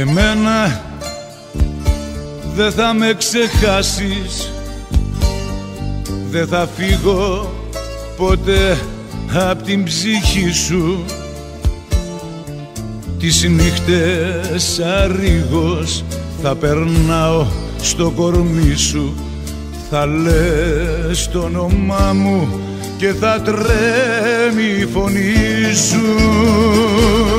Εμένα δεν θα με ξεχάσεις. Δεν θα φύγω ποτέ απ' την ψυχή σου. Τις νύχτες αρίγος θα περνάω στο κορμί σου. Θα λες το όνομά μου και θα τρέμει η φωνή σου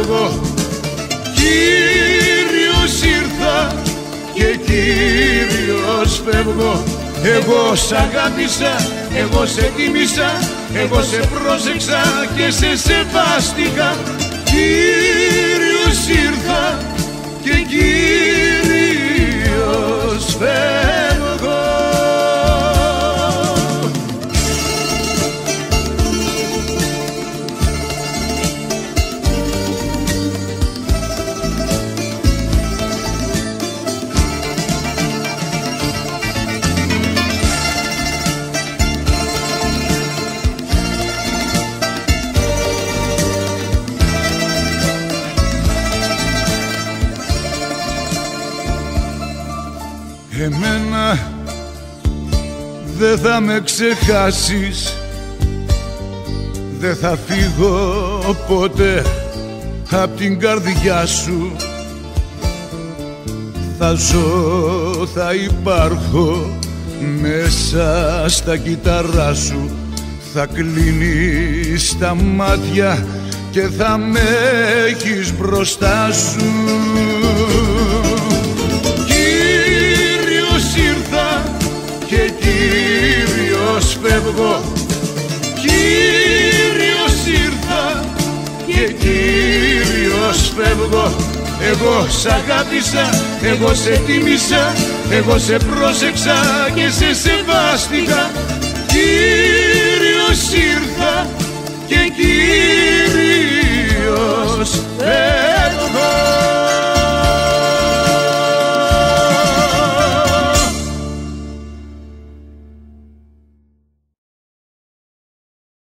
Κύριος φεύγω Κύριος ήρθα και Κύριος φεύγω. Εγώ σ' αγάπησα, εγώ σε τίμησα, εγώ σε πρόσεξα και σε σεβάστηκα. Κύριος ήρθα Εμένα δεν θα με ξεχάσεις Δεν θα φύγω ποτέ απ' την καρδιά σου. Θα ζω, θα υπάρχω μέσα στα κύτταρά σου. Θα κλείνεις τα μάτια και θα με έχεις μπροστά σου Κύριος φεύγω Κύριος ήρθα και Κύριος φεύγω. Εγώ σ' αγάπησα, εγώ σε τίμησα, εγώ σε πρόσεξα και σε σεβάστηκα. Κύριος ήρθα